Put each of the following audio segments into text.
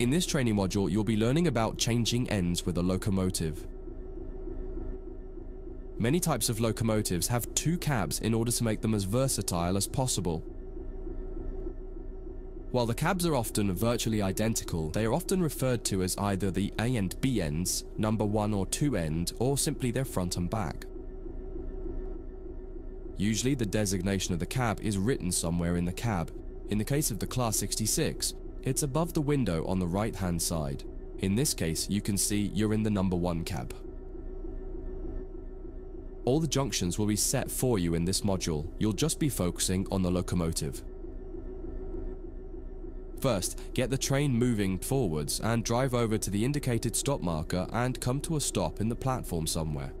In this training module, you'll be learning about changing ends with a locomotive. Many types of locomotives have two cabs in order to make them as versatile as possible. While the cabs are often virtually identical, they are often referred to as either the A and B ends, number 1 or 2 end, or simply their front and back. Usually the designation of the cab is written somewhere in the cab. In the case of the Class 66, it's above the window on the right hand side. In this case, you can see you're in the number 1 cab. All the junctions will be set for you in this module, you'll just be focusing on the locomotive. First, get the train moving forwards and drive over to the indicated stop marker and come to a stop in the platform somewhere.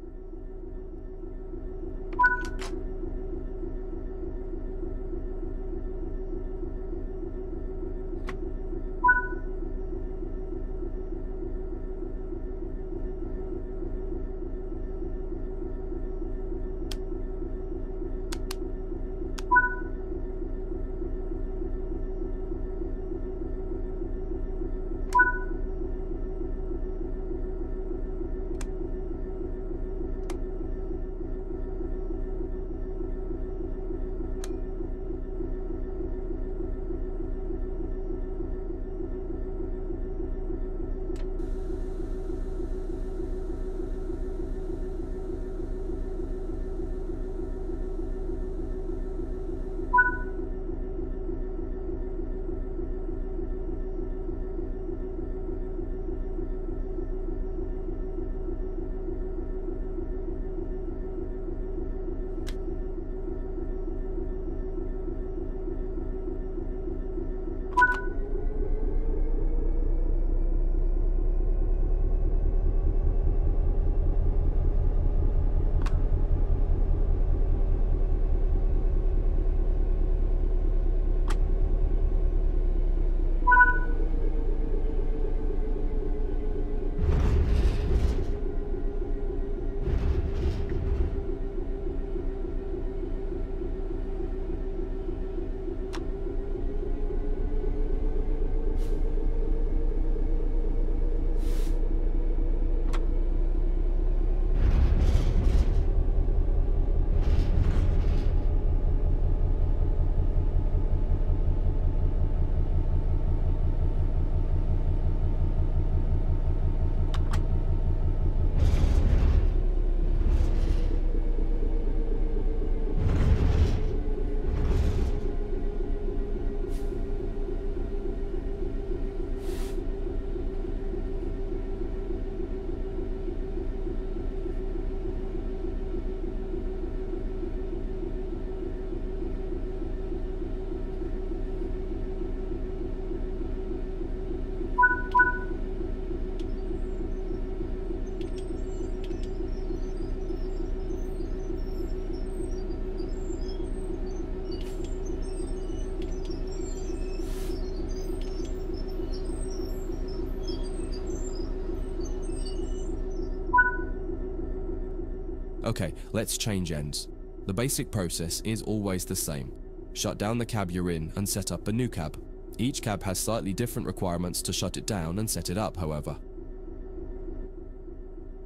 Okay, let's change ends. The basic process is always the same. Shut down the cab you're in and set up a new cab. Each cab has slightly different requirements to shut it down and set it up, however.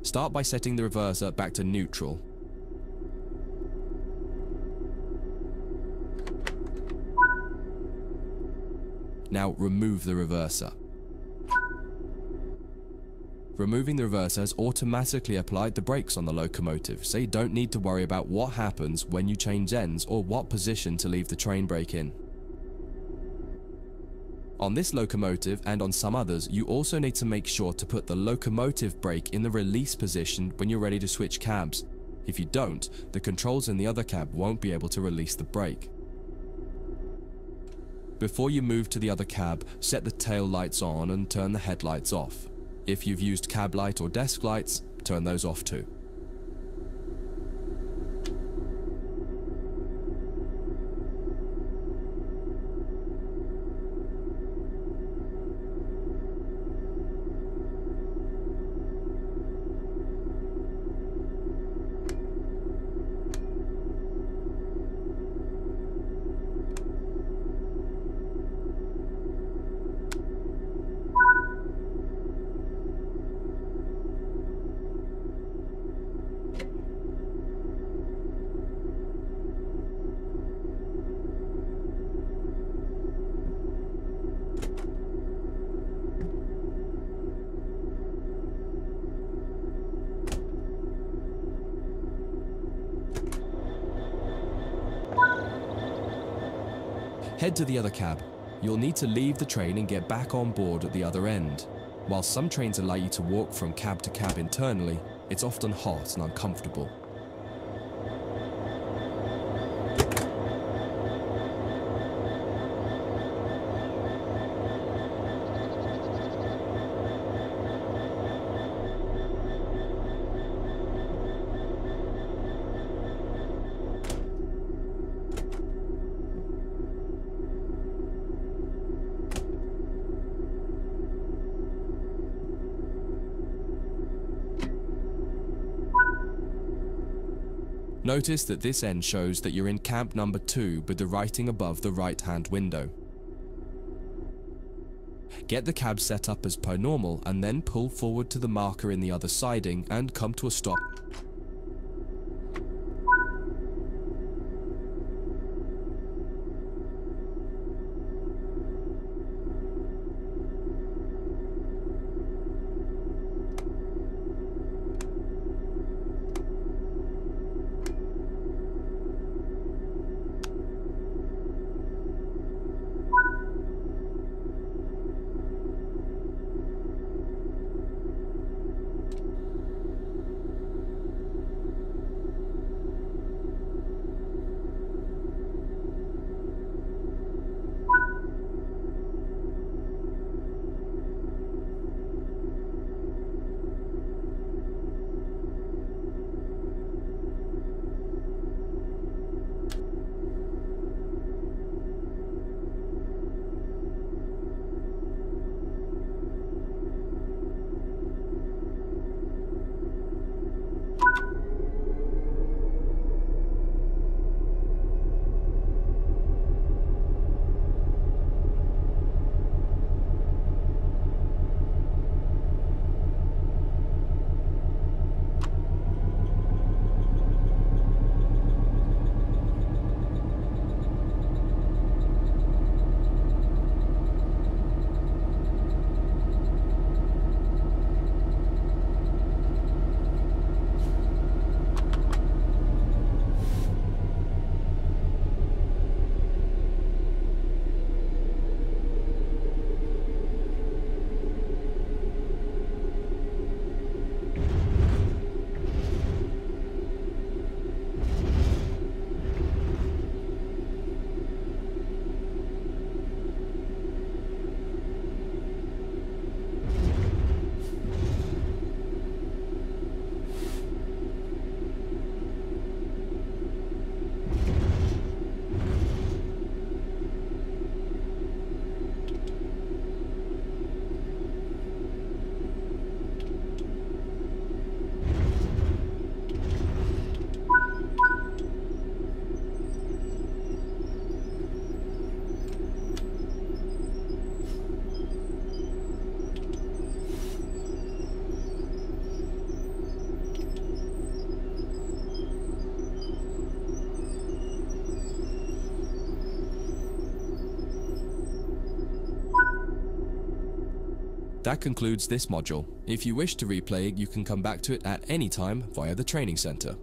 Start by setting the reverser back to neutral. Now remove the reverser. Removing the reverser has automatically applied the brakes on the locomotive, so you don't need to worry about what happens when you change ends or what position to leave the train brake in. On this locomotive and on some others, you also need to make sure to put the locomotive brake in the release position when you're ready to switch cabs. If you don't, the controls in the other cab won't be able to release the brake. Before you move to the other cab, set the tail lights on and turn the headlights off. If you've used cab light or desk lights, turn those off too. Head to the other cab. You'll need to leave the train and get back on board at the other end. While some trains allow you to walk from cab to cab internally, it's often hot and uncomfortable. Notice that this end shows that you're in camp number 2 with the writing above the right hand window. Get the cab set up as per normal and then pull forward to the marker in the other siding and come to a stop. That concludes this module. If you wish to replay it, you can come back to it at any time via the training center.